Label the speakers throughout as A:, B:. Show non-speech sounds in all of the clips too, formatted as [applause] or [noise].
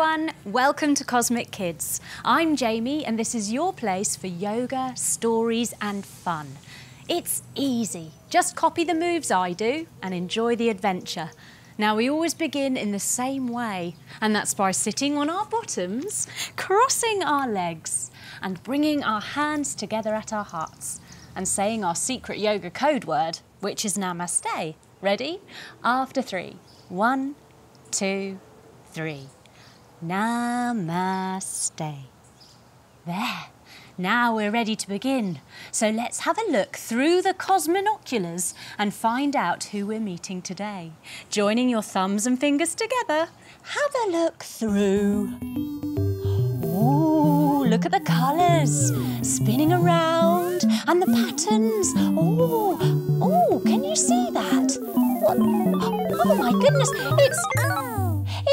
A: everyone, welcome to Cosmic Kids. I'm Jamie and this is your place for yoga, stories and fun. It's easy, just copy the moves I do and enjoy the adventure. Now we always begin in the same way and that's by sitting on our bottoms, crossing our legs and bringing our hands together at our hearts and saying our secret yoga code word, which is Namaste. Ready? After three. One, two, three. Namaste. There. Now we're ready to begin. So let's have a look through the cosmonoculars and find out who we're meeting today. Joining your thumbs and fingers together, have a look through. Ooh, look at the colours spinning around and the patterns. Oh, oh, can you see that? What? Oh my goodness, it's ah!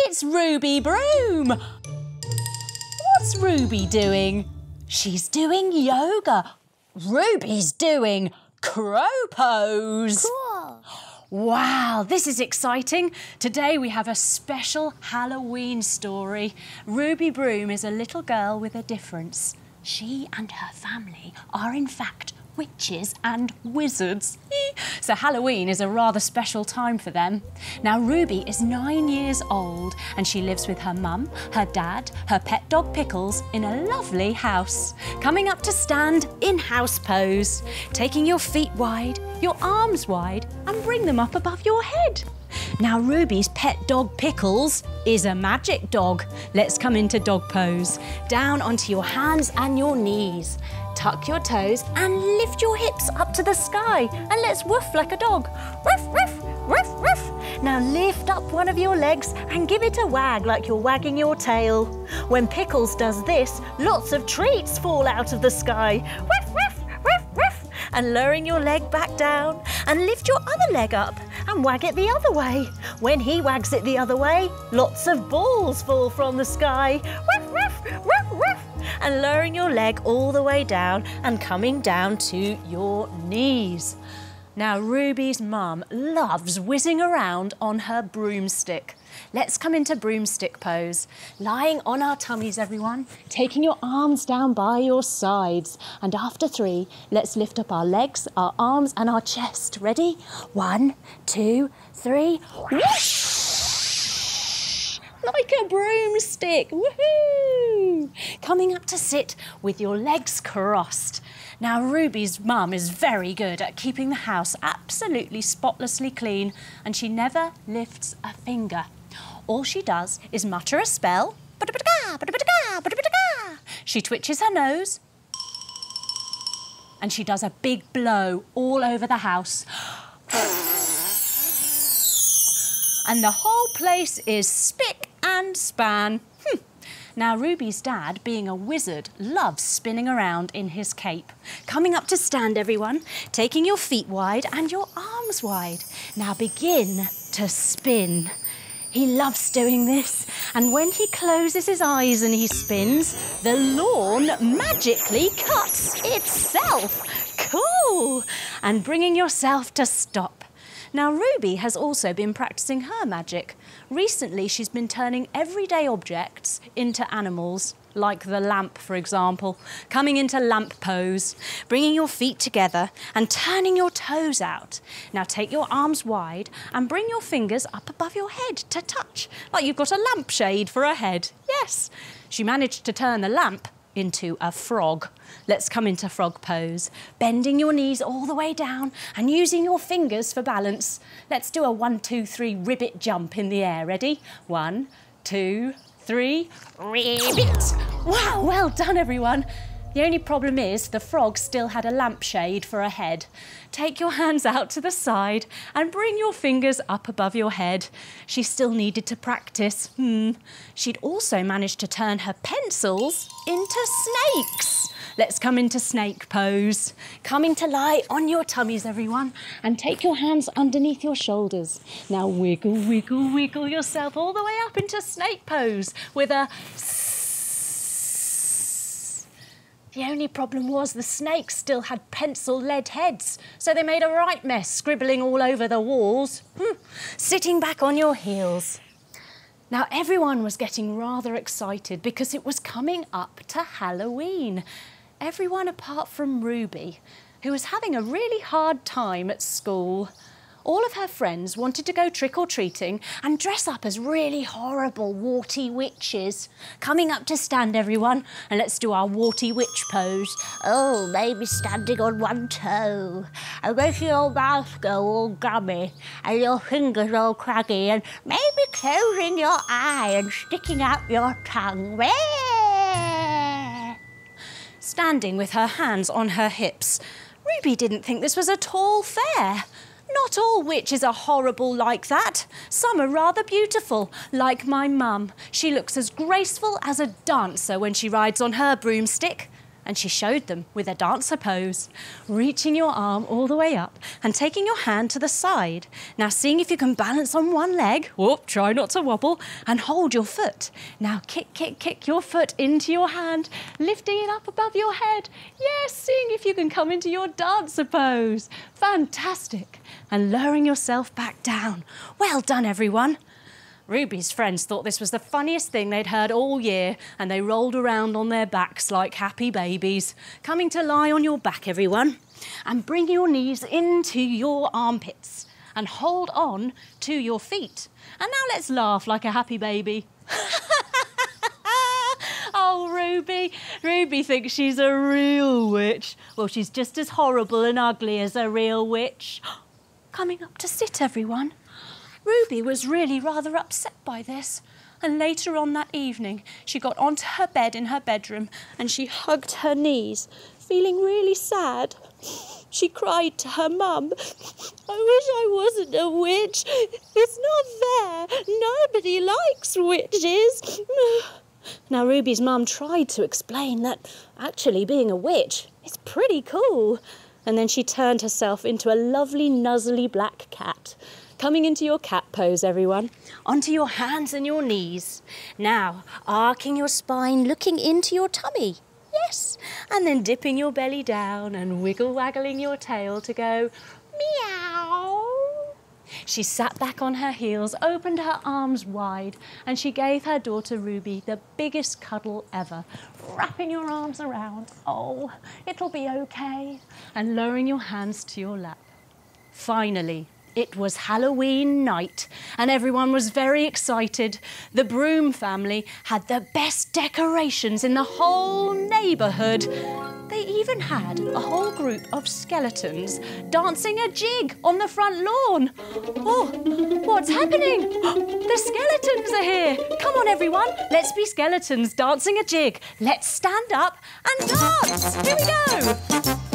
A: It's Ruby Broom. What's Ruby doing? She's doing yoga. Ruby's doing crow pose.
B: Cool.
A: Wow, this is exciting. Today we have a special Halloween story. Ruby Broom is a little girl with a difference. She and her family are in fact witches and wizards. so Halloween is a rather special time for them. Now Ruby is nine years old and she lives with her mum, her dad, her pet dog Pickles in a lovely house. Coming up to stand in house pose, taking your feet wide, your arms wide and bring them up above your head. Now Ruby's pet dog Pickles is a magic dog. Let's come into dog pose. Down onto your hands and your knees. Tuck your toes and lift your hips up to the sky and let's woof like a dog. Woof, woof, woof, woof. Now lift up one of your legs and give it a wag like you're wagging your tail. When Pickles does this, lots of treats fall out of the sky. Woof, woof, woof, woof. And lowering your leg back down and lift your other leg up and wag it the other way. When he wags it the other way, lots of balls fall from the sky. Woof, woof, woof, woof and lowering your leg all the way down and coming down to your knees. Now, Ruby's mum loves whizzing around on her broomstick. Let's come into broomstick pose. Lying on our tummies, everyone, taking your arms down by your sides. And after three, let's lift up our legs, our arms, and our chest. Ready? One, two, three. Whoosh! Like a broomstick. Woohoo! Coming up to sit with your legs crossed. Now, Ruby's mum is very good at keeping the house absolutely spotlessly clean and she never lifts a finger. All she does is mutter a spell. She twitches her nose and she does a big blow all over the house. and the whole place is spick and span. Now, Ruby's dad, being a wizard, loves spinning around in his cape. Coming up to stand, everyone, taking your feet wide and your arms wide. Now begin to spin. He loves doing this, and when he closes his eyes and he spins, the lawn magically cuts itself. Cool! And bringing yourself to stop. Now, Ruby has also been practicing her magic. Recently, she's been turning everyday objects into animals, like the lamp, for example, coming into lamp pose, bringing your feet together and turning your toes out. Now, take your arms wide and bring your fingers up above your head to touch, like you've got a lampshade for a head. Yes, she managed to turn the lamp into a frog. Let's come into frog pose, bending your knees all the way down and using your fingers for balance. Let's do a one, two, three ribbit jump in the air. Ready? One, two, three, ribbit. Wow, well done everyone. The only problem is the frog still had a lampshade for a head. Take your hands out to the side and bring your fingers up above your head. She still needed to practice. Hmm. She'd also managed to turn her pencils into snakes. Let's come into snake pose. Coming to lie on your tummies, everyone, and take your hands underneath your shoulders. Now wiggle, wiggle, wiggle yourself all the way up into snake pose with a The only problem was the snakes still had pencil lead heads, so they made a right mess, scribbling all over the walls. Hmm. Sitting back on your heels. Now, everyone was getting rather excited because it was coming up to Halloween. Everyone apart from Ruby, who was having a really hard time at school. All of her friends wanted to go trick or treating and dress up as really horrible warty witches. Coming up to stand, everyone, and let's do our warty witch pose. Oh, maybe standing on one toe, and making your mouth go all gummy, and your fingers all craggy, and maybe closing your eye and sticking out your tongue. Standing with her hands on her hips. Ruby didn't think this was at all fair. Not all witches are horrible like that. Some are rather beautiful, like my mum. She looks as graceful as a dancer when she rides on her broomstick. And she showed them with a dancer pose, reaching your arm all the way up and taking your hand to the side. Now, seeing if you can balance on one leg. Whoop, try not to wobble and hold your foot. Now, kick, kick, kick your foot into your hand, lifting it up above your head. Yes, seeing if you can come into your dancer pose. Fantastic and lowering yourself back down. Well done, everyone. Ruby's friends thought this was the funniest thing they'd heard all year, and they rolled around on their backs like happy babies. Coming to lie on your back, everyone, and bring your knees into your armpits and hold on to your feet. And now let's laugh like a happy baby. [laughs] oh, Ruby. Ruby thinks she's a real witch. Well, she's just as horrible and ugly as a real witch [gasps] coming up to sit, everyone. Ruby was really rather upset by this. And later on that evening, she got onto her bed in her bedroom and she hugged her knees, feeling really sad. She cried to her mum, I wish I wasn't a witch. It's not fair. Nobody likes witches. Now, Ruby's mum tried to explain that actually being a witch is pretty cool and then she turned herself into a lovely, nuzzly black cat. Coming into your cat pose, everyone. Onto your hands and your knees. Now, arcing your spine, looking into your tummy. Yes. And then dipping your belly down and wiggle waggling your tail to go meow. She sat back on her heels, opened her arms wide, and she gave her daughter Ruby the biggest cuddle ever, wrapping your arms around. Oh, it'll be okay. And lowering your hands to your lap. Finally, it was Halloween night and everyone was very excited. The Broom family had the best decorations in the whole neighbourhood. They even had a whole group of skeletons dancing a jig on the front lawn. Oh, what's happening? [gasps] The skeletons are here. Come on, everyone. Let's be skeletons dancing a jig. Let's stand up and dance. Here we go.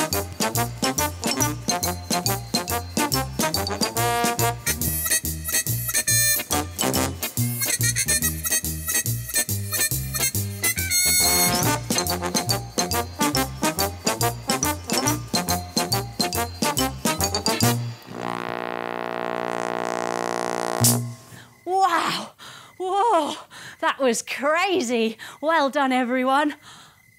A: Crazy. Well done, everyone.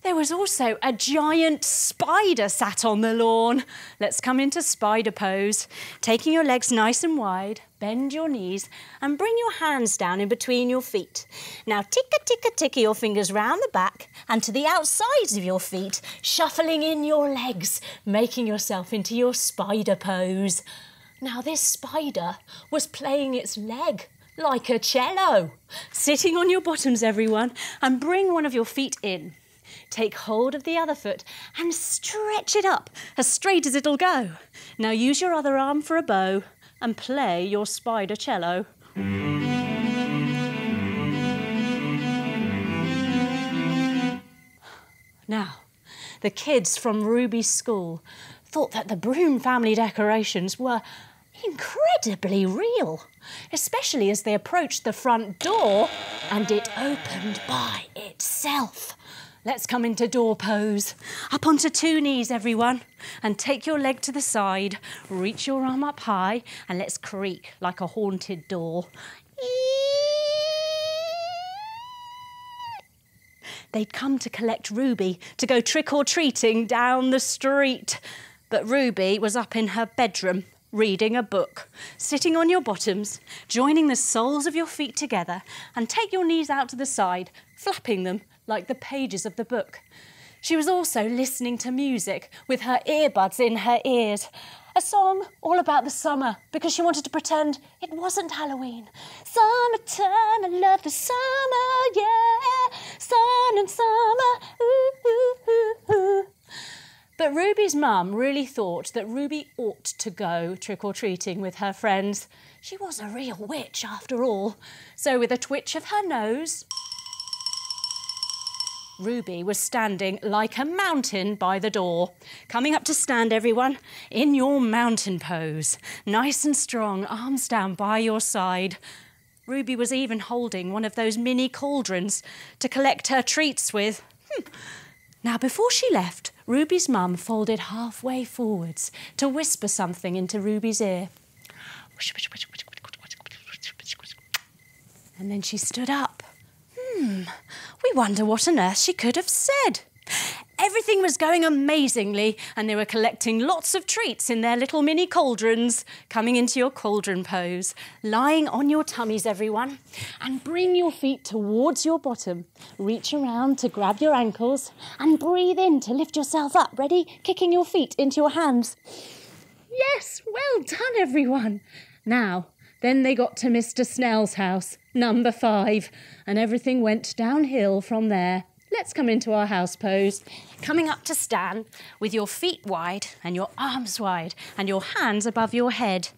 A: There was also a giant spider sat on the lawn. Let's come into spider pose. Taking your legs nice and wide, bend your knees and bring your hands down in between your feet. Now ticka ticka ticka your fingers round the back and to the outsides of your feet, shuffling in your legs, making yourself into your spider pose. Now this spider was playing its leg like a cello. Sitting on your bottoms, everyone, and bring one of your feet in. Take hold of the other foot and stretch it up as straight as it'll go. Now use your other arm for a bow and play your spider cello. Now, the kids from Ruby's school thought that the Broom family decorations were incredibly real, especially as they approached the front door and it opened by itself. Let's come into door pose. Up onto two knees, everyone, and take your leg to the side. Reach your arm up high and let's creak like a haunted door. They'd come to collect Ruby to go trick or treating down the street. But Ruby was up in her bedroom reading a book, sitting on your bottoms, joining the soles of your feet together, and take your knees out to the side, flapping them like the pages of the book. She was also listening to music with her earbuds in her ears. A song all about the summer because she wanted to pretend it wasn't Halloween. Summertime, I love the summer, yeah. Sun and summer, ooh, ooh, ooh, ooh. But Ruby's mum really thought that Ruby ought to go trick or treating with her friends. She was a real witch after all. So, with a twitch of her nose, Ruby was standing like a mountain by the door. Coming up to stand, everyone, in your mountain pose. Nice and strong, arms down by your side. Ruby was even holding one of those mini cauldrons to collect her treats with. Hmm. Now, before she left, Ruby's mum folded halfway forwards to whisper something into Ruby's ear. And then she stood up. Hmm, we wonder what on earth she could have said. Everything was going amazingly, and they were collecting lots of treats in their little mini cauldrons. Coming into your cauldron pose, lying on your tummies, everyone, and bring your feet towards your bottom. Reach around to grab your ankles and breathe in to lift yourself up. Ready? Kicking your feet into your hands. Yes, well done, everyone. Now, then they got to Mr. Snell's house, number five, and everything went downhill from there. Let's come into our house pose. Coming up to stand with your feet wide and your arms wide and your hands above your head.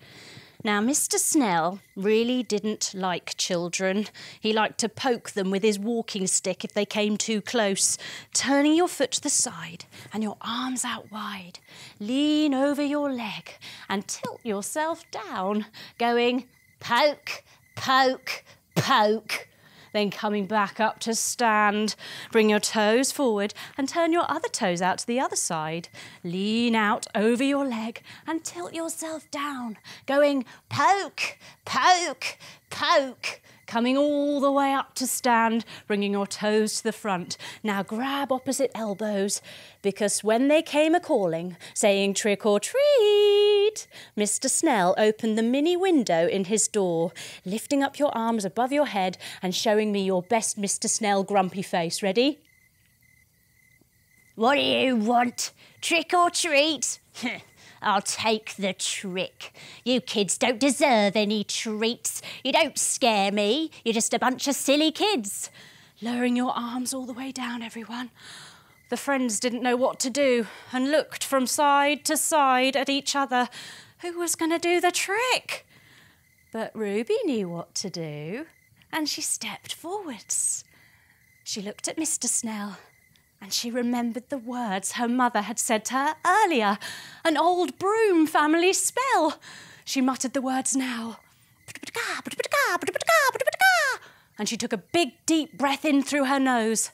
A: Now, Mr. Snell really didn't like children. He liked to poke them with his walking stick if they came too close. Turning your foot to the side and your arms out wide. Lean over your leg and tilt yourself down, going poke, poke, poke then coming back up to stand. Bring your toes forward and turn your other toes out to the other side. Lean out over your leg and tilt yourself down, going poke, poke, poke coming all the way up to stand, bringing your toes to the front. Now grab opposite elbows, because when they came a calling, saying trick or treat, Mr. Snell opened the mini window in his door, lifting up your arms above your head and showing me your best Mr. Snell grumpy face. Ready? What do you want? Trick or treat? [laughs] I'll take the trick. You kids don't deserve any treats. You don't scare me. You're just a bunch of silly kids. Lowering your arms all the way down, everyone. The friends didn't know what to do and looked from side to side at each other. Who was going to do the trick? But Ruby knew what to do and she stepped forwards. She looked at Mr. Snell and she remembered the words her mother had said to her earlier an old broom family spell. She muttered the words now. And she took a big deep breath in through her nose.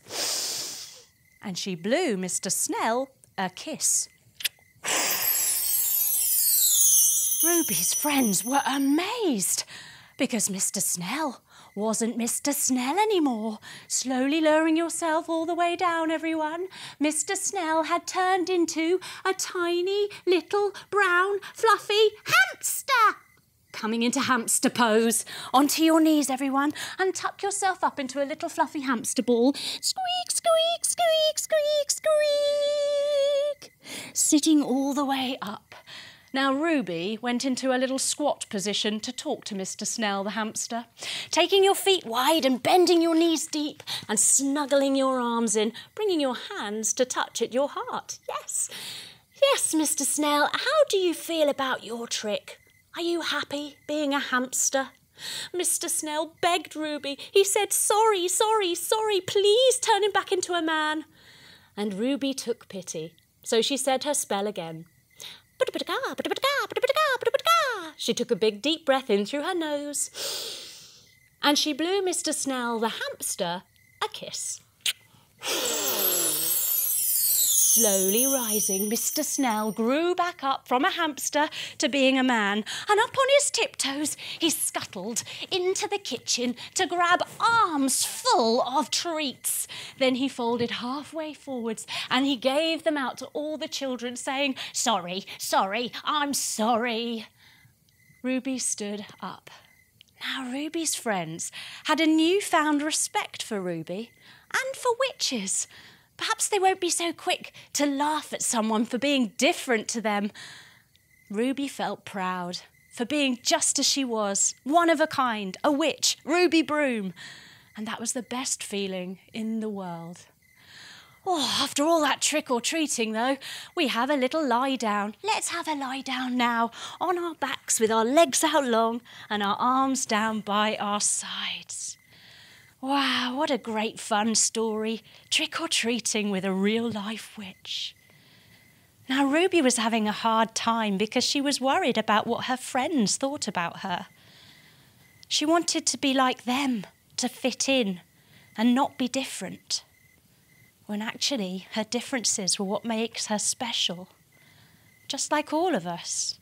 A: And she blew Mr. Snell a kiss. Ruby's friends were amazed because Mr. Snell wasn't Mr. Snell anymore. Slowly lowering yourself all the way down, everyone. Mr. Snell had turned into a tiny little brown fluffy hamster. Coming into hamster pose. Onto your knees, everyone, and tuck yourself up into a little fluffy hamster ball. Squeak, squeak, squeak, squeak, squeak. Sitting all the way up. Now, Ruby went into a little squat position to talk to Mr. Snell the hamster, taking your feet wide and bending your knees deep and snuggling your arms in, bringing your hands to touch at your heart. Yes, yes, Mr. Snell, how do you feel about your trick? Are you happy being a hamster? Mr. Snell begged Ruby. He said, Sorry, sorry, sorry, please turn him back into a man. And Ruby took pity, so she said her spell again. She took a big deep breath in through her nose and she blew Mr. Snell the hamster a kiss. Slowly rising, Mr. Snell grew back up from a hamster to being a man, and up on his tiptoes he scuttled into the kitchen to grab arms full of treats. Then he folded halfway forwards and he gave them out to all the children, saying, Sorry, sorry, I'm sorry. Ruby stood up. Now, Ruby's friends had a newfound respect for Ruby and for witches. Perhaps they won't be so quick to laugh at someone for being different to them. Ruby felt proud for being just as she was, one of a kind, a witch, Ruby Broom. And that was the best feeling in the world. Oh, after all that trick or treating, though, we have a little lie down. Let's have a lie down now, on our backs with our legs out long and our arms down by our sides. Wow, what a great fun story. Trick or treating with a real life witch. Now, Ruby was having a hard time because she was worried about what her friends thought about her. She wanted to be like them, to fit in, and not be different when actually her differences were what makes her special. Just like all of us.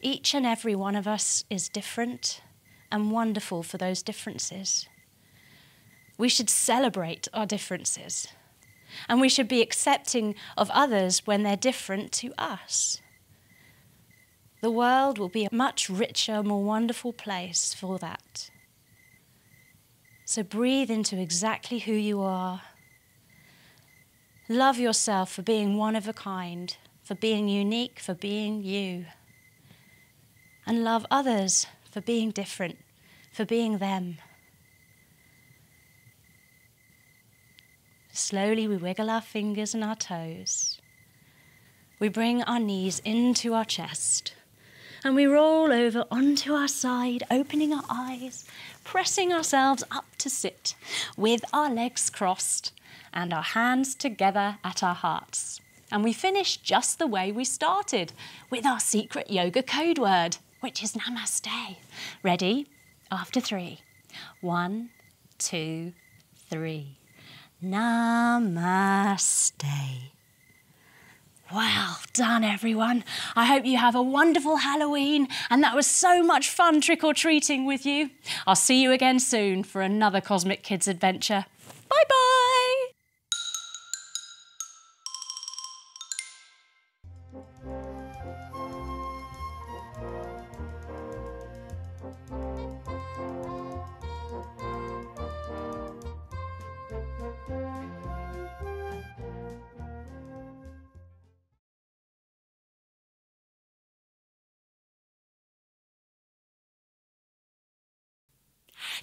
A: Each and every one of us is different and wonderful for those differences. We should celebrate our differences and we should be accepting of others when they're different to us. The world will be a much richer, more wonderful place for that. So breathe into exactly who you are Love yourself for being one of a kind, for being unique, for being you. And love others for being different, for being them. Slowly, we wiggle our fingers and our toes. We bring our knees into our chest and we roll over onto our side, opening our eyes, pressing ourselves up to sit with our legs crossed and our hands together at our hearts. And we finish just the way we started with our secret yoga code word, which is namaste. Ready? After three. One, two, three. Namaste. Well done, everyone. I hope you have a wonderful Halloween and that was so much fun trick or treating with you. I'll see you again soon for another Cosmic Kids adventure. Bye bye.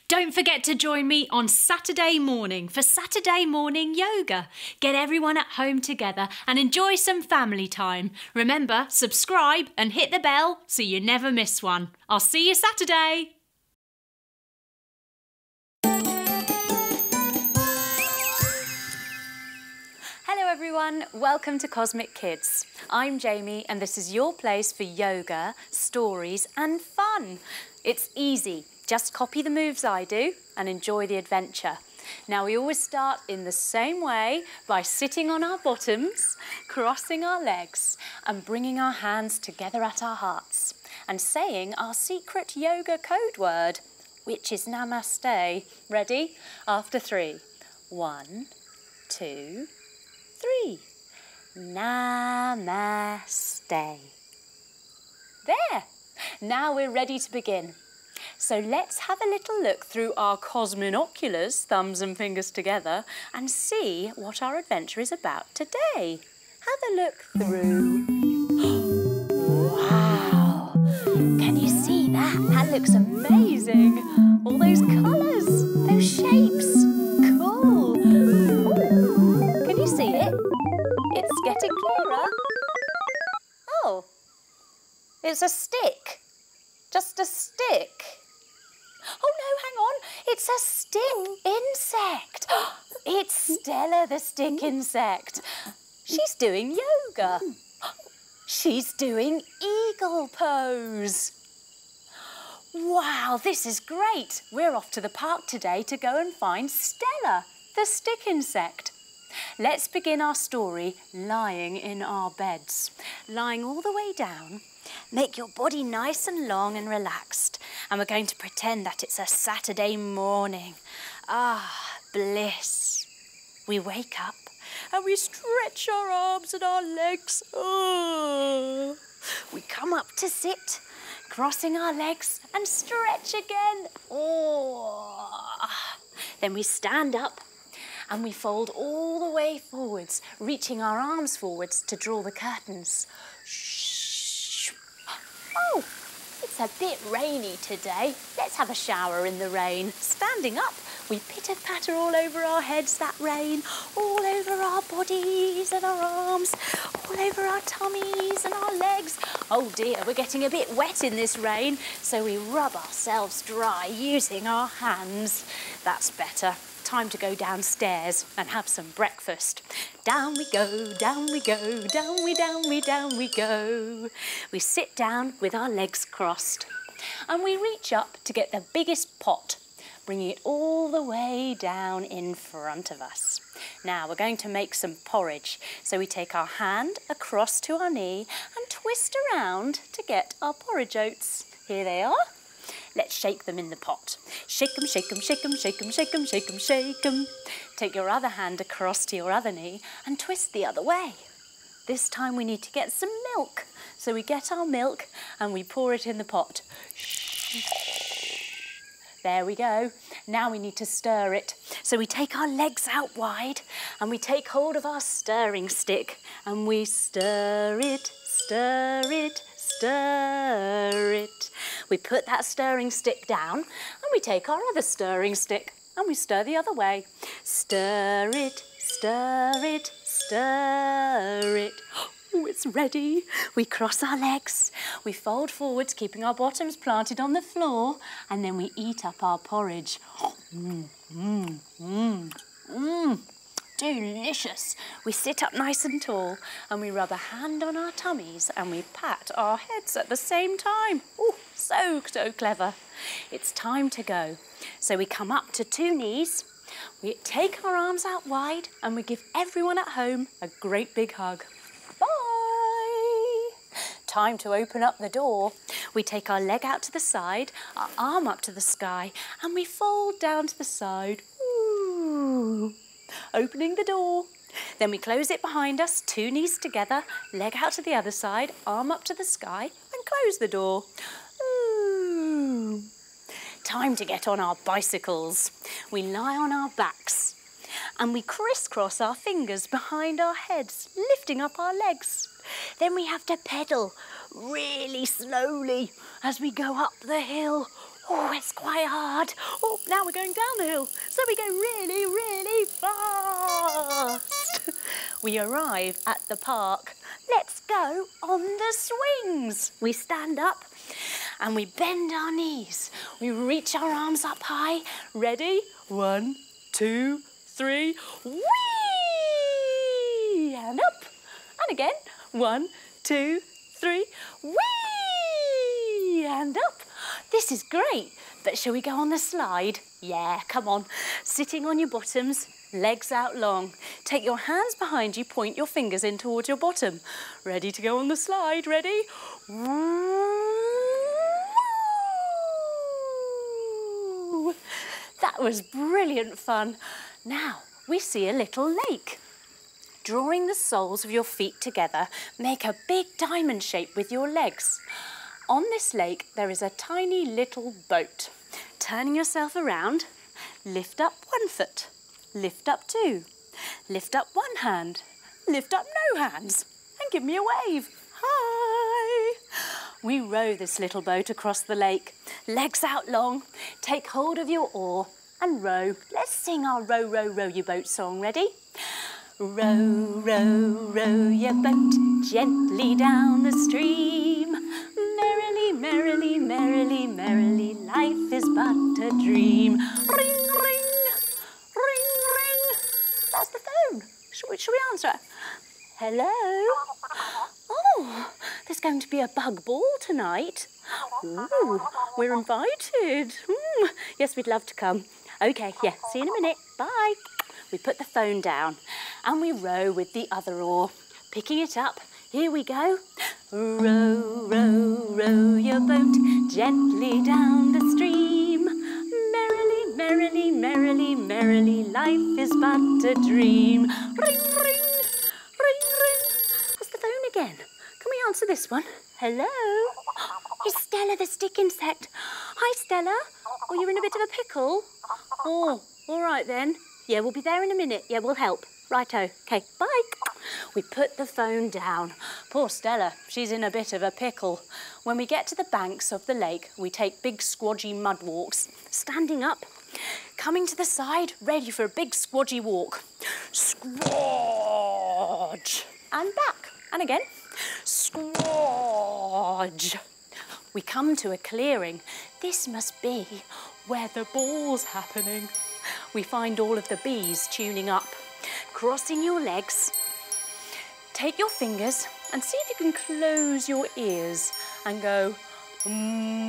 A: Don't forget to join me on Saturday morning for Saturday morning yoga. Get everyone at home together and enjoy some family time. Remember, subscribe and hit the bell so you never miss one. I'll see you Saturday. Hello everyone, welcome to Cosmic Kids. I'm Jamie and this is your place for yoga, stories and fun. It's easy. Just copy the moves I do and enjoy the adventure. Now we always start in the same way by sitting on our bottoms, crossing our legs and bringing our hands together at our hearts and saying our secret yoga code word, which is namaste. Ready? After three. One, two, three. Namaste. There. Now we're ready to begin. So let's have a little look through our cosminoculars, thumbs and fingers together, and see what our adventure is about today. Have a look through. [gasps] wow! Can you see that? That looks amazing. All those colours, those shapes. Cool. Ooh. Can you see it? It's getting clearer. Oh, it's a stick. Just a stick. Oh no, hang on. It's a stick insect. [gasps] It's Stella the stick insect. She's doing yoga. She's doing eagle pose. Wow, this is great. We're off to the park today to go and find Stella, the stick insect. Let's begin our story lying in our beds. Lying all the way down Make your body nice and long and relaxed. And we're going to pretend that it's a Saturday morning. Ah, bliss. We wake up and we stretch our arms and our legs. Oh. We come up to sit, crossing our legs and stretch again. Oh. Then we stand up and we fold all the way forwards, reaching our arms forwards to draw the curtains. Oh, it's a bit rainy today. Let's have a shower in the rain. Standing up, we pitter patter all over our heads, that rain, all over our bodies and our arms, all over our tummies and our legs. Oh dear, we're getting a bit wet in this rain, so we rub ourselves dry using our hands. That's better time to go downstairs and have some breakfast. Down we go, down we go, down we, down we, down we go. We sit down with our legs crossed and we reach up to get the biggest pot, bringing it all the way down in front of us. Now we're going to make some porridge. So we take our hand across to our knee and twist around to get our porridge oats. Here they are. Let's shake them in the pot. Shake them, shake them, shake them, shake them, shake them, shake them, shake them. Take your other hand across to your other knee and twist the other way. This time we need to get some milk. So we get our milk and we pour it in the pot. There we go. Now we need to stir it. So we take our legs out wide and we take hold of our stirring stick and we stir it, stir it, stir it. We put that stirring stick down and we take our other stirring stick and we stir the other way. Stir it, stir it, stir it. Oh, it's ready. We cross our legs, we fold forwards, keeping our bottoms planted on the floor, and then we eat up our porridge. Mmm, mmm, mmm, mmm. Delicious. We sit up nice and tall and we rub a hand on our tummies and we pat our heads at the same time. Oh, so, so clever. It's time to go. So we come up to two knees, we take our arms out wide and we give everyone at home a great big hug. Bye. Time to open up the door. We take our leg out to the side, our arm up to the sky and we fold down to the side. Ooh opening the door. Then we close it behind us, two knees together, leg out to the other side, arm up to the sky, and close the door. Ooh. Time to get on our bicycles. We lie on our backs and we crisscross our fingers behind our heads, lifting up our legs. Then we have to pedal really slowly as we go up the hill. Oh, it's quite hard. Oh, now we're going down the hill. So we go really, really fast. [laughs] we arrive at the park. Let's go on the swings. We stand up and we bend our knees. We reach our arms up high. Ready? One, two, three. Whee! And up. And again. One, two, three. Whee! And up. This is great, but shall we go on the slide? Yeah, come on. Sitting on your bottoms, legs out long. Take your hands behind you, point your fingers in towards your bottom. Ready to go on the slide, ready? That was brilliant fun. Now, we see a little lake. Drawing the soles of your feet together, make a big diamond shape with your legs. On this lake, there is a tiny little boat. Turning yourself around, lift up one foot, lift up two, lift up one hand, lift up no hands, and give me a wave. Hi! We row this little boat across the lake, legs out long, take hold of your oar and row. Let's sing our row, row, row your boat song. Ready? Row, row, row your boat gently down the stream merrily, merrily, merrily, merrily, life is but a dream. Ring, ring, ring, ring. That's the phone. Shall we, shall we answer? Hello? Oh, there's going to be a bug ball tonight. Ooh, we're invited. Mm, yes, we'd love to come. OK, yeah, see you in a minute. Bye. We put the phone down and we row with the other oar. Picking it up, here we go. Row, row, row your boat gently down the stream. Merrily, merrily, merrily, merrily, life is but a dream. Ring, ring, ring, ring. What's the phone again? Can we answer this one? Hello? It's Stella the stick insect. Hi, Stella. Oh, you're in a bit of a pickle? Oh, all right then. Yeah, we'll be there in a minute. Yeah, we'll help. Righto. Okay, bye. We put the phone down. Poor Stella, she's in a bit of a pickle. When we get to the banks of the lake, we take big squodgy mud walks, standing up, coming to the side, ready for a big squodgy walk. Squodge. And back. And again. Squodge. We come to a clearing. This must be where the ball's happening. We find all of the bees tuning up crossing your legs. Take your fingers and see if you can close your ears and go. Mm,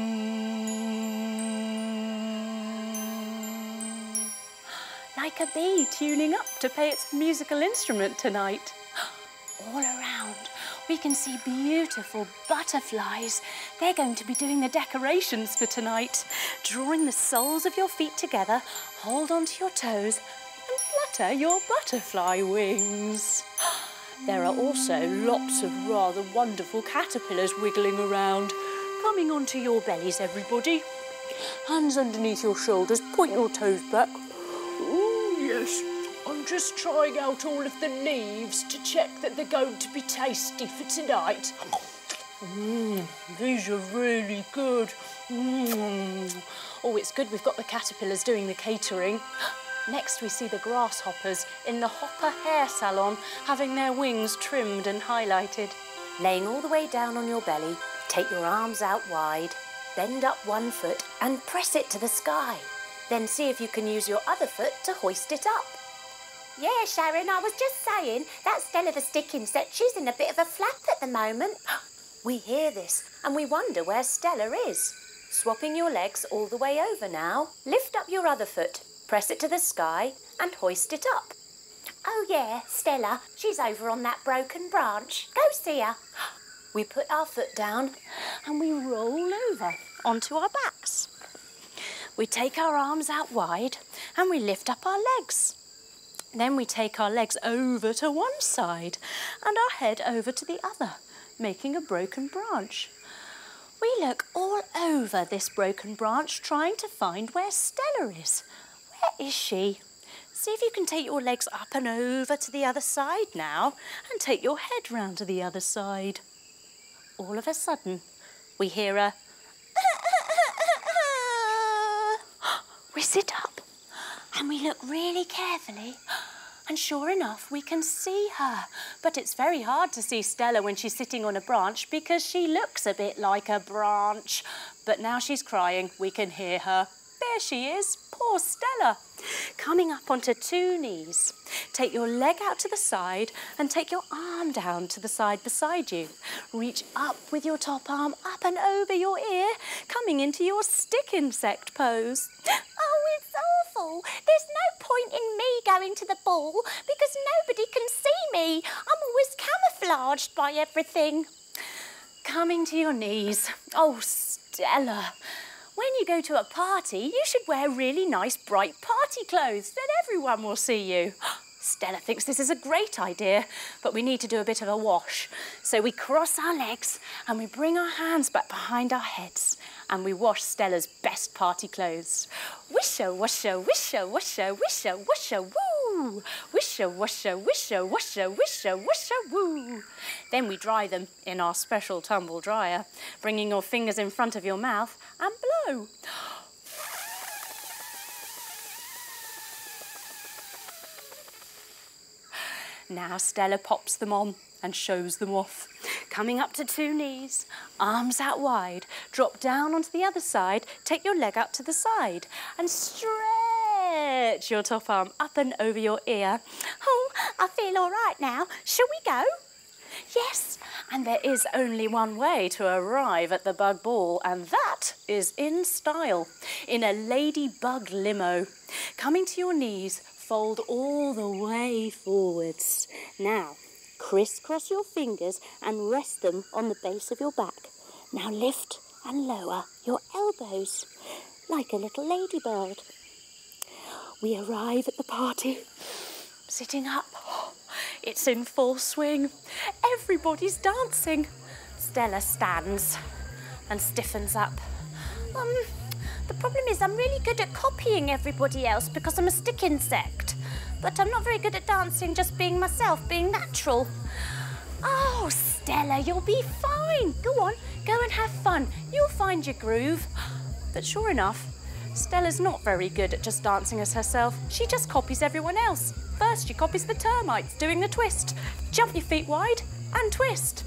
A: like a bee tuning up to play its musical instrument tonight. [gasps] All around, we can see beautiful butterflies. They're going to be doing the decorations for tonight. Drawing the soles of your feet together, hold onto your toes flutter your butterfly wings. [gasps] There are also lots of rather wonderful caterpillars wiggling around. Coming onto your bellies, everybody. Hands underneath your shoulders, point your toes back. Oh, yes. I'm just trying out all of the leaves to check that they're going to be tasty for tonight. Mmm, these are really good. Mmm. Oh, it's good we've got the caterpillars doing the catering. Next we see the grasshoppers in the Hopper Hair Salon having their wings trimmed and highlighted. Laying all the way down on your belly, take your arms out wide, bend up one foot and press it to the sky. Then see if you can use your other foot to hoist it up.
B: Yeah, Sharon, I was just saying, that Stella the stick insect, she's in a bit of a flap at the moment. [gasps]
A: we hear this and we wonder where Stella is. Swapping your legs all the way over now, lift up your other foot press it to the sky and hoist it up.
B: Oh, yeah, Stella. She's over on that broken branch. Go see her. [gasps]
A: We put our foot down and we roll over onto our backs. We take our arms out wide and we lift up our legs. Then we take our legs over to one side and our head over to the other, making a broken branch. We look all over this broken branch trying to find where Stella is. Where is she? See if you can take your legs up and over to the other side now and take your head round to the other side. All of a sudden, we hear a [gasps] we sit up and we look really carefully and sure enough, we can see her. But it's very hard to see Stella when she's sitting on a branch because she looks a bit like a branch. But now she's crying, we can hear her. There she is, poor Stella. Coming up onto two knees. Take your leg out to the side and take your arm down to the side beside you. Reach up with your top arm up and over your ear, coming into your stick insect pose.
B: Oh, it's awful. There's no point in me going to the ball because nobody can see me. I'm always camouflaged by everything.
A: Coming to your knees. Oh, Stella. When you go to a party, you should wear really nice bright party clothes, then everyone will see you. [gasps] Stella thinks this is a great idea, but we need to do a bit of a wash. So we cross our legs and we bring our hands back behind our heads and we wash Stella's best party clothes. Wisha, washa, wisha, washa, wisha, washa, woo! Wisha, washa, wisha, washa, wisha, washa, woo! Then we dry them in our special tumble dryer, bringing your fingers in front of your mouth and blow. Now Stella pops them on and shows them off. Coming up to two knees, arms out wide, drop down onto the other side, take your leg out to the side and stretch your top arm up and over your ear.
B: Oh, I feel all right now. Shall we go?
A: Yes, and there is only one way to arrive at the bug ball, and that is in style, in a ladybug limo. Coming to your knees, fold all the way forwards. Now, crisscross your fingers and rest them on the base of your back. Now lift and lower your elbows like a little ladybird. We arrive at the party, sitting up. It's in full swing. Everybody's dancing. Stella stands, and stiffens up. Um, the problem is I'm really good at copying everybody else because I'm a stick insect. But I'm not very good at dancing, just being myself, being natural. Oh, Stella, you'll be fine. Go on, go and have fun. You'll find your groove. But sure enough, Stella's not very good at just dancing as herself. She just copies everyone else. First, she copies the termites doing the twist. Jump your feet wide and twist.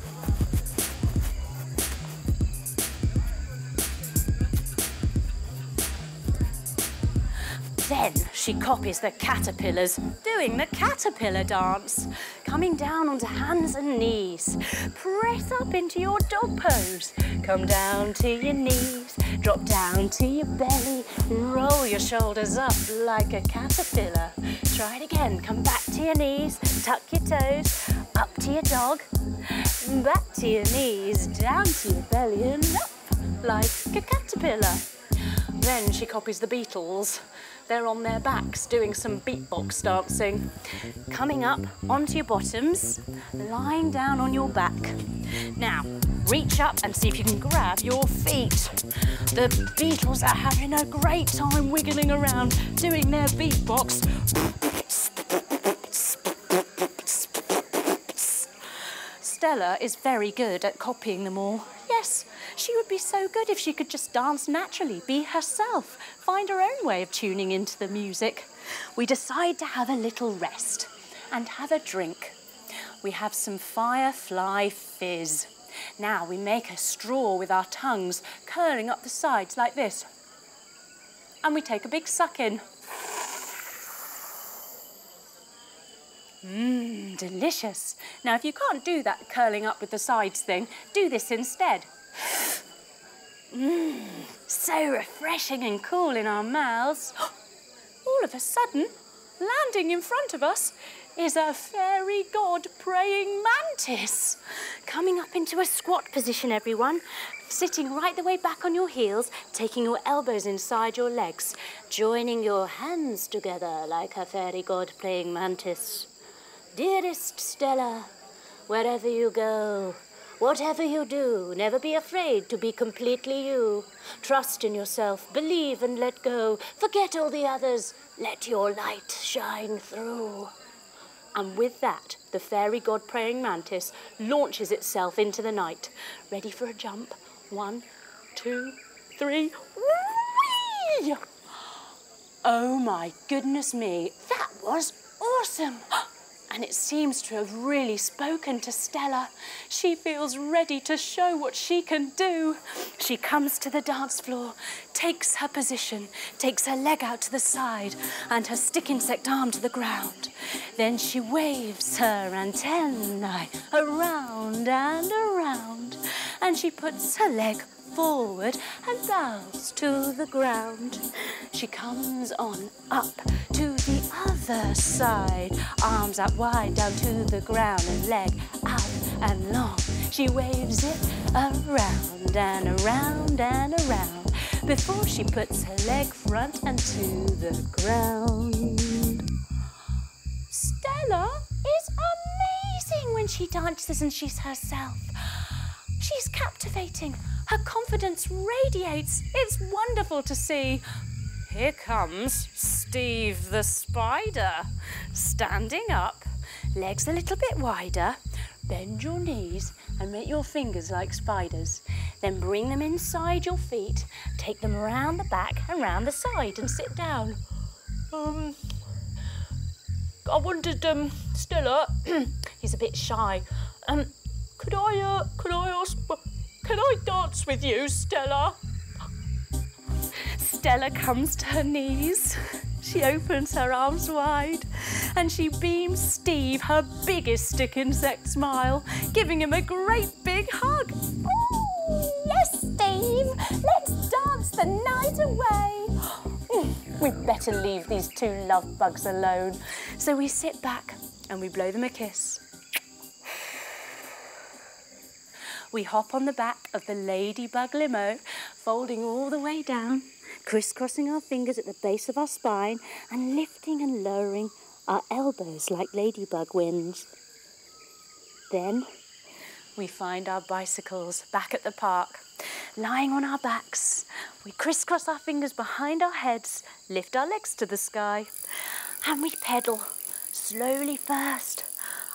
A: She copies the caterpillars doing the caterpillar dance. Coming down onto hands and knees. Press up into your dog pose. Come down to your knees. Drop down to your belly. Roll your shoulders up like a caterpillar. Try it again. Come back to your knees. Tuck your toes. Up to your dog. Back to your knees. Down to your belly and up like a caterpillar. Then she copies the beetles. They're on their backs doing some beatbox dancing. Coming up onto your bottoms, lying down on your back. Now, reach up and see if you can grab your feet. The beetles are having a great time wiggling around, doing their beatbox. Stella is very good at copying them all. Yes, she would be so good if she could just dance naturally, be herself, find her own way of tuning into the music. We decide to have a little rest and have a drink. We have some Firefly Fizz. Now we make a straw with our tongues, curling up the sides like this. And we take a big suck in. Mmm, delicious. Now, if you can't do that curling up with the sides thing, do this instead. [sighs] Mmm, so refreshing and cool in our mouths. [gasps] All of a sudden, landing in front of us is a fairy god praying mantis. Coming up into a squat position, everyone. Sitting right the way back on your heels, taking your elbows inside your legs, joining your hands together like a fairy god praying mantis. Dearest Stella, wherever you go, whatever you do, never be afraid to be completely you. Trust in yourself, believe and let go. Forget all the others, let your light shine through. And with that, the fairy god praying mantis launches itself into the night. Ready for a jump? One, two, three. Whee! Oh my goodness me, that was awesome! [gasps] and it seems to have really spoken to Stella. She feels ready to show what she can do. She comes to the dance floor, takes her position, takes her leg out to the side and her stick insect arm to the ground. Then she waves her antennae around and around and she puts her leg forward and bows to the ground. She comes on up to the other side, arms out wide down to the ground and leg out and long. She waves it around and around and around before she puts her leg front and to the ground. Stella is amazing when she dances and she's herself. She's captivating. Her confidence radiates. It's wonderful to see. Here comes Steve the spider, standing up, legs a little bit wider. Bend your knees and make your fingers like spiders. Then bring them inside your feet, take them around the back and round the side and sit down. Um, I wondered, um, Stella, [clears throat] he's a bit shy. Um, could I, uh, could I ask, can I dance with you, Stella? Stella comes to her knees. She opens her arms wide and she beams Steve her biggest stick insect smile, giving him a great big hug.
C: Ooh, yes, Steve, let's dance the night away.
A: Mm, we'd better leave these two love bugs alone. So we sit back and we blow them a kiss. We hop on the back of the ladybug limo, folding all the way down, crisscrossing our fingers at the base of our spine and lifting and lowering our elbows like ladybug wings. Then we find our bicycles back at the park. lying on our backs. We crisscross our fingers behind our heads, lift our legs to the sky, and we pedal slowly first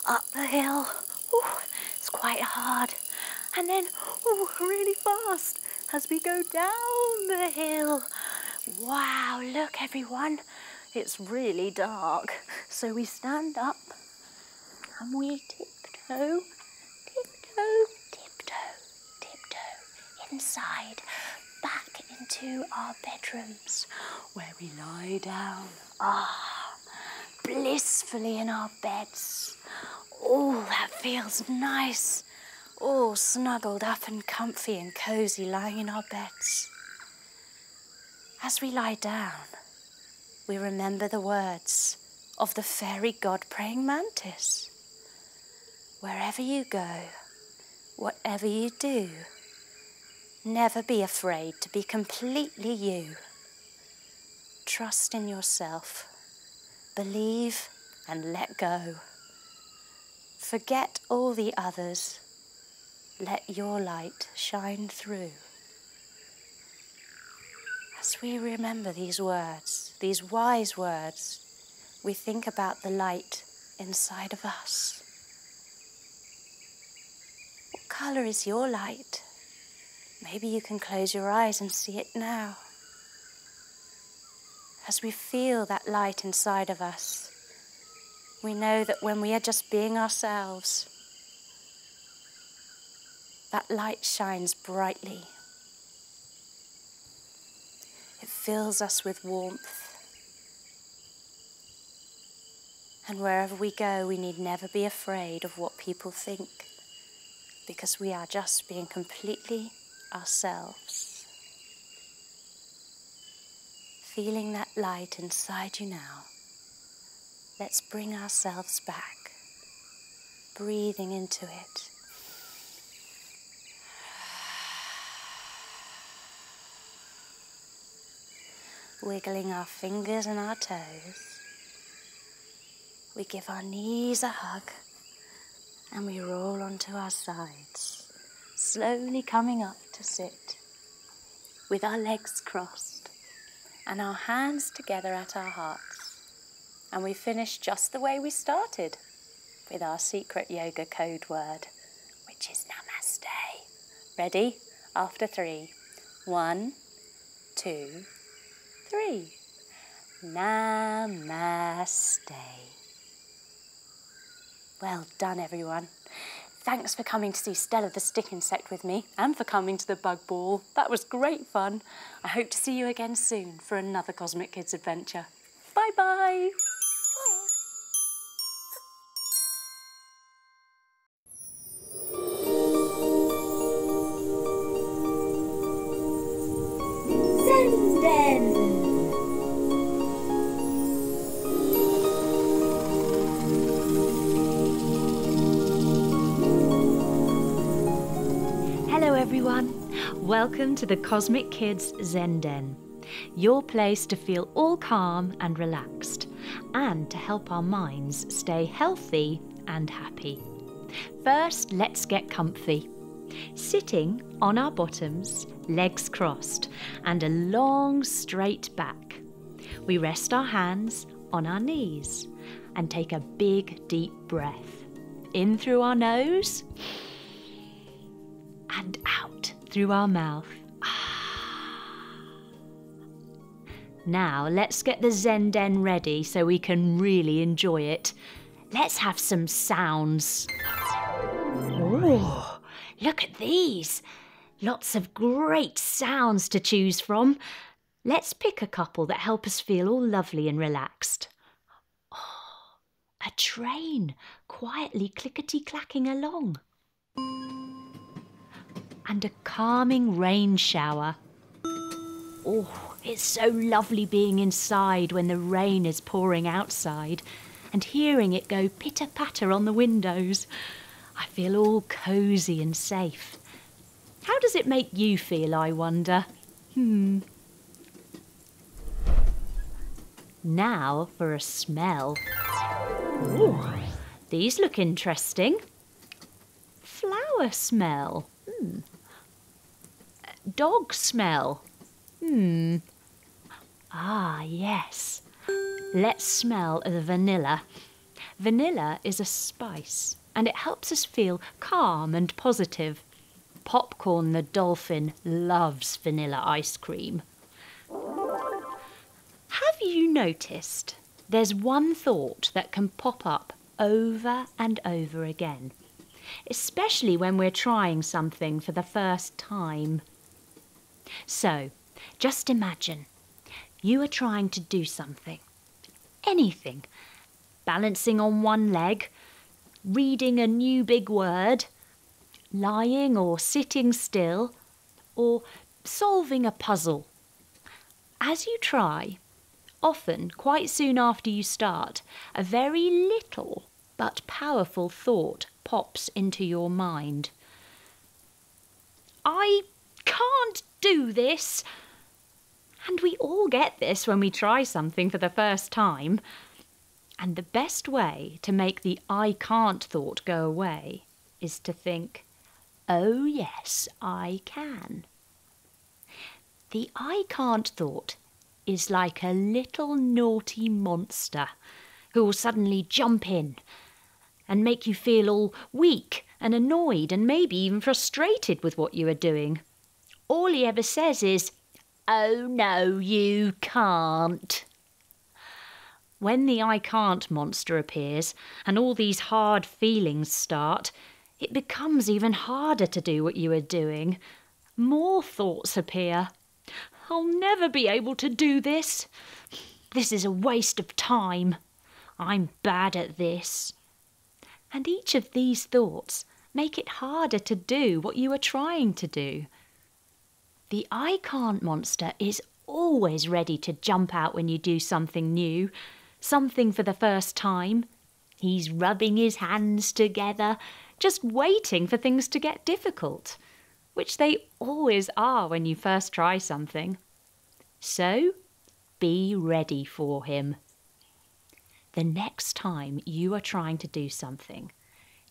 A: up the hill. Ooh, it's quite hard. And then ooh, really fast as we go down the hill. Wow, look everyone, it's really dark. So we stand up and we tiptoe, tiptoe, tiptoe, tiptoe inside, back into our bedrooms where we lie down. Ah, blissfully in our beds. Oh, that feels nice. All snuggled up and comfy and cosy lying in our beds. As we lie down, we remember the words of the fairy god praying mantis. Wherever you go, whatever you do, never be afraid to be completely you. Trust in yourself, believe and let go. Forget all the others. Let your light shine through. As we remember these words, these wise words, we think about the light inside of us. What colour is your light? Maybe you can close your eyes and see it now. As we feel that light inside of us, we know that when we are just being ourselves, that light shines brightly. It fills us with warmth. And wherever we go, we need never be afraid of what people think because we are just being completely ourselves. Feeling that light inside you now, let's bring ourselves back, breathing into it. Wiggling our fingers and our toes. We give our knees a hug and we roll onto our sides, slowly coming up to sit with our legs crossed and our hands together at our hearts. And we finish just the way we started with our secret yoga code word, which is namaste. Ready? After three. One, two, three. Namaste. Well done, everyone. Thanks for coming to see Stella the stick insect with me and for coming to the bug ball. That was great fun. I hope to see you again soon for another Cosmic Kids adventure. Bye
D: Welcome to the Cosmic Kids Zen Den, your place to feel all calm and relaxed, and to help our minds stay healthy and happy. First, let's get comfy. Sitting on our bottoms, legs crossed, and a long straight back. We rest our hands on our knees and take a big deep breath. In through our nose and out through our mouth. Now let's get the Zen Den ready so we can really enjoy it. Let's have some sounds. Oh, look at these. Lots of great sounds to choose from. Let's pick a couple that help us feel all lovely and relaxed. Oh, a train quietly clickety clacking along and a calming rain shower. Oh, it's so lovely being inside when the rain is pouring outside and hearing it go pitter patter on the windows. I feel all cosy and safe. How does it make you feel, I wonder? Hmm. Now for a smell. Ooh, these look interesting. Flower smell. Hmm.
A: Dog smell? Hmm. Ah, yes. Let's smell the vanilla. Vanilla is a spice and it helps us feel calm and positive. Popcorn the dolphin loves vanilla ice cream. Have you noticed there's one thought that can pop up over and over again, especially when we're trying something for the first time? So, just imagine you are trying to do something, anything, balancing on one leg, reading a new big word, lying or sitting still, or solving a puzzle. As you try, often quite soon after you start, a very little but powerful thought pops into your mind. I can't do this. And we all get this when we try something for the first time. And the best way to make the I can't thought go away is to think, oh yes, I can. The I can't thought is like a little naughty monster who will suddenly jump in and make you feel all weak and annoyed and maybe even frustrated with what you are doing. All he ever says is, Oh no, you can't. When the I can't monster appears and all these hard feelings start, it becomes even harder to do what you are doing. More thoughts appear. I'll never be able to do this. This is a waste of time. I'm bad at this. And each of these thoughts make it harder to do what you are trying to do. The I can't monster is always ready to jump out when you do something new, something for the first time. He's rubbing his hands together, just waiting for things to get difficult, which they always are when you first try something. So, be ready for him. The next time you are trying to do something,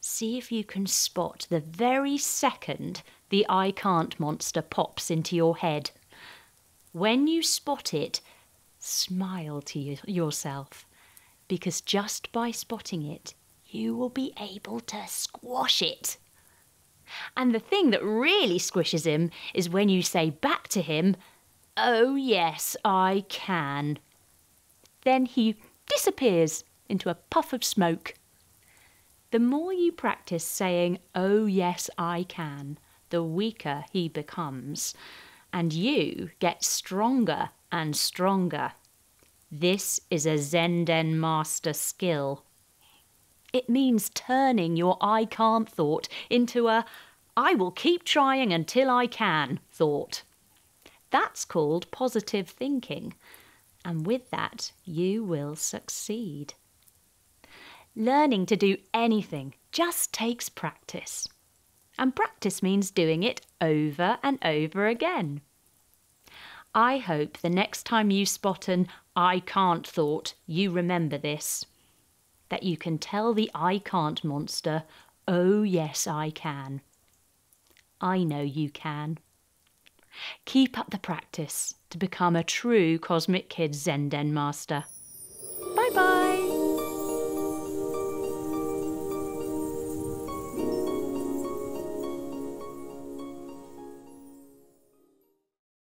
A: see if you can spot the very second the I can't monster pops into your head. When you spot it, smile to yourself because just by spotting it, you will be able to squash it. And the thing that really squishes him is when you say back to him, Oh, yes, I can. Then he disappears into a puff of smoke. The more you practice saying, Oh, yes, I can, the weaker he becomes, and you get stronger and stronger. This is a Zen Den master skill. It means turning your I can't thought into a I will keep trying until I can thought. That's called positive thinking, and with that, you will succeed. Learning to do anything just takes practice. And practice means doing it over and over again. I hope the next time you spot an I can't thought, you remember this. That you can tell the I can't monster, oh yes, I can. I know you can. Keep up the practice to become a true Cosmic Kids Zen Den master.